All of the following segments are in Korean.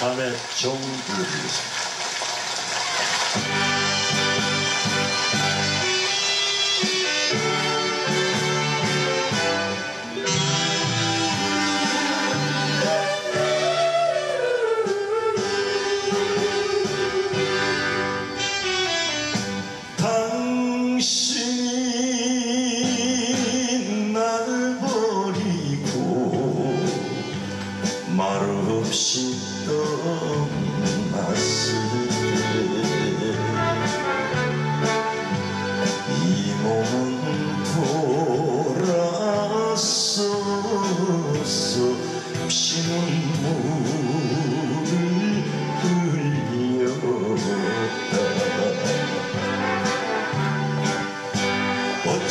다음에 정부 없이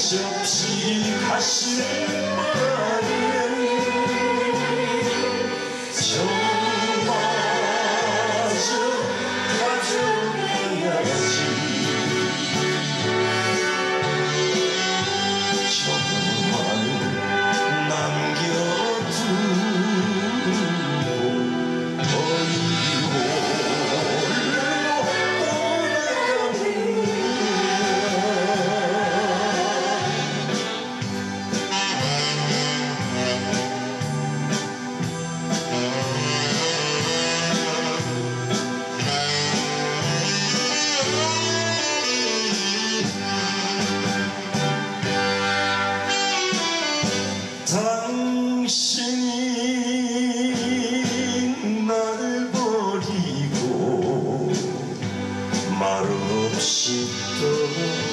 접시 가시네 말 없이 떠나